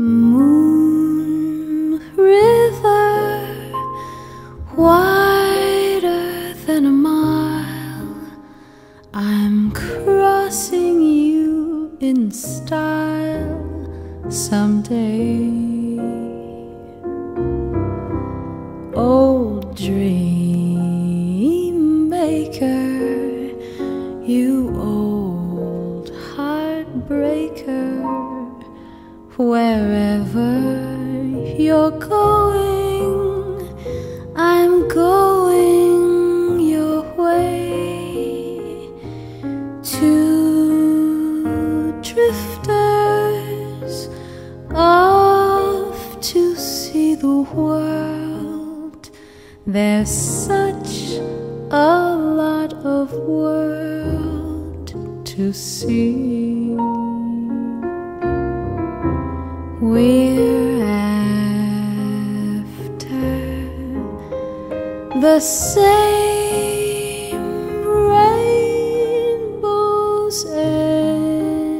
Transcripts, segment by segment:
Moon river, wider than a mile, I'm crossing you in style someday. Old dream maker, you old heartbreaker wherever you're going, I'm going your way. Two drifters off to see the world. There's such a lot of world to see. We're after the same rainbow's end,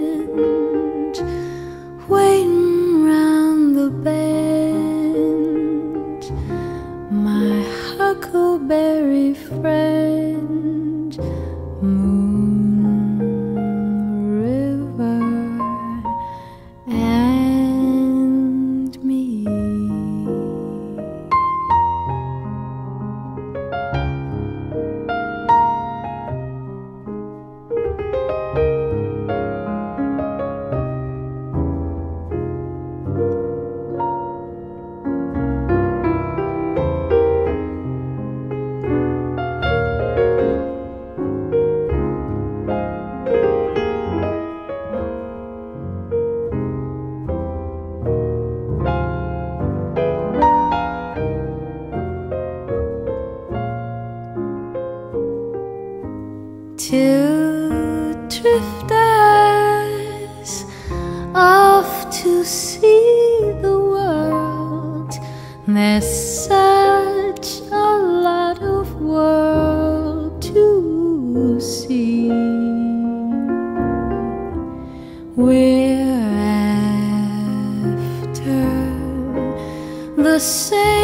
waiting round the bend. My huckleberry friend, Two drifters off to see the world. There's such a lot of world to see. We're after the same.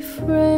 refrain